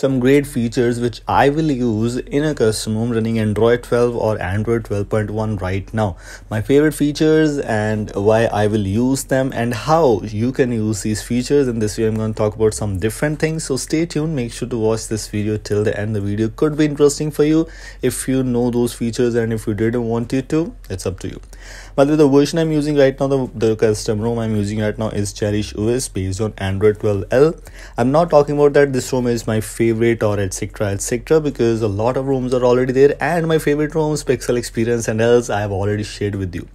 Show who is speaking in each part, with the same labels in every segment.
Speaker 1: some great features which I will use in a custom running Android 12 or Android 12.1 right now. My favorite features and why I will use them and how you can use these features. In this video, I'm going to talk about some different things. So stay tuned. Make sure to watch this video till the end. The video could be interesting for you if you know those features and if you didn't want it to, it's up to you. By the way, the version I'm using right now, the, the custom ROM I'm using right now is Cherish OS based on Android 12L. I'm not talking about that this ROM is my favorite or etc etc because a lot of ROMs are already there and my favorite ROMs, Pixel Experience and else I have already shared with you.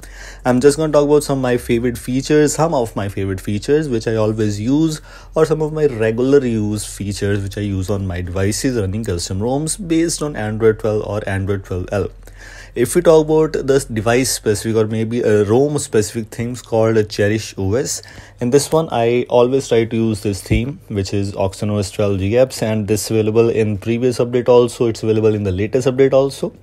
Speaker 1: I'm just going to talk about some of my favorite features, some of my favorite features which I always use or some of my regular use features which I use on my devices running custom ROMs based on Android 12 or Android 12L if we talk about this device specific or maybe a ROM specific themes called a Cherish OS, in this one I always try to use this theme which is OS 12 GApps and this available in previous update also it's available in the latest update also.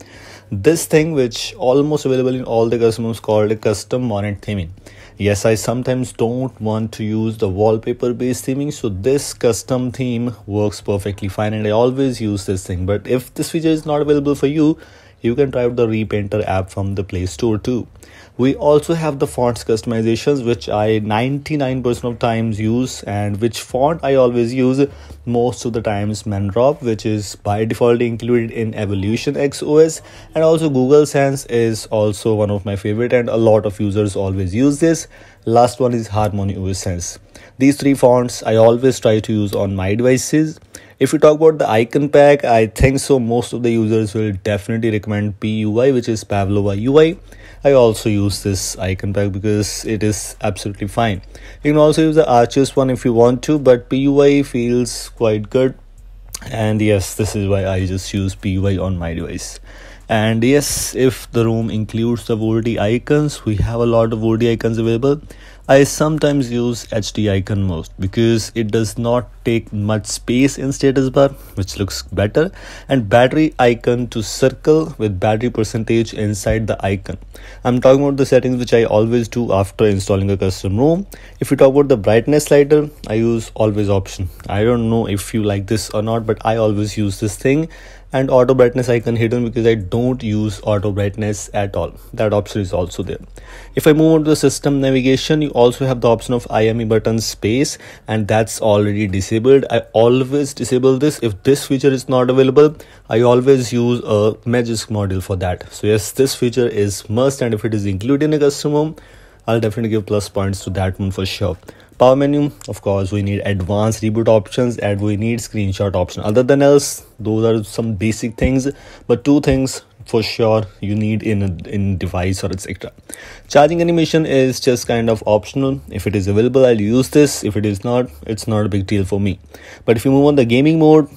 Speaker 1: This thing which almost available in all the customers called a custom monet theming. Yes, I sometimes don't want to use the wallpaper based theming so this custom theme works perfectly fine and I always use this thing but if this feature is not available for you you can try out the repainter app from the play store too. We also have the fonts customizations which i 99% of times use and which font i always use most of the times Manrope which is by default included in evolution x os and also google sans is also one of my favorite and a lot of users always use this. Last one is harmony os sans these three fonts i always try to use on my devices if we talk about the icon pack i think so most of the users will definitely recommend pui which is pavlova ui i. Also use this icon pack because it is absolutely fine. You can also use the arches one if you want to but pui feels quite good. And yes this is why i just use pui on my device and yes if the ROM includes the VOD icons we have a lot of VOD icons available I sometimes use HD icon most because it does not take much space in status bar which looks better and battery icon to circle with battery percentage inside the icon. I'm talking about the settings which I always do after installing a custom ROM. If we talk about the brightness slider, I use always option. I don't know if you like this or not but I always use this thing and auto brightness icon hidden because I don't use auto brightness at all. That option is also there. If I move on to the system navigation, you also have the option of IME button space and that's already disabled. I always disable this. If this feature is not available, I always use a Magisk module for that. So yes, this feature is must and if it is included in a custom ROM, I'll definitely give plus points to that one for sure power menu. Of course we need advanced reboot options and we need screenshot option. Other than else those are some basic things. But two things for sure you need in in device or etc charging animation is just kind of optional. If it is available i'll use this. If it is not it's not a big deal for me. But if you move on the gaming mode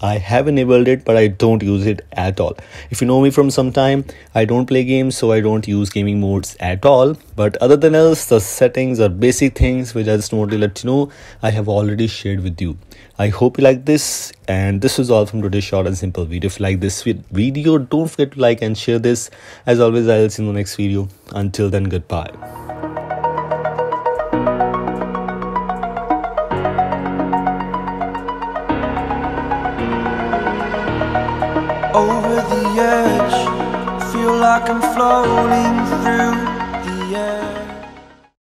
Speaker 1: I have enabled it, but I don't use it at all. If you know me from some time, I don't play games, so I don't use gaming modes at all. But other than else, the settings are basic things which I just want to let you know I have already shared with you. I hope you like this, and this is all from today's short and simple video. If you like this video, don't forget to like and share this. As always, I'll see you in the next video. Until then, goodbye.
Speaker 2: Feel like I'm floating through